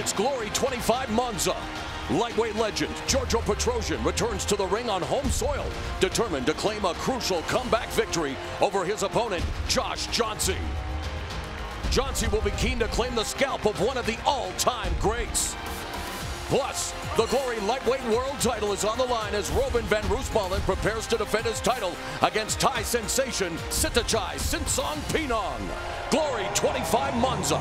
It's Glory 25 Monza. Lightweight legend Giorgio Petrosyan returns to the ring on home soil, determined to claim a crucial comeback victory over his opponent, Josh Jauncey. Jauncey will be keen to claim the scalp of one of the all-time greats. Plus, the Glory Lightweight World title is on the line as Robin Van Roosmalen prepares to defend his title against Thai sensation Sitachai Sinsong Pinong. Glory 25 Monza.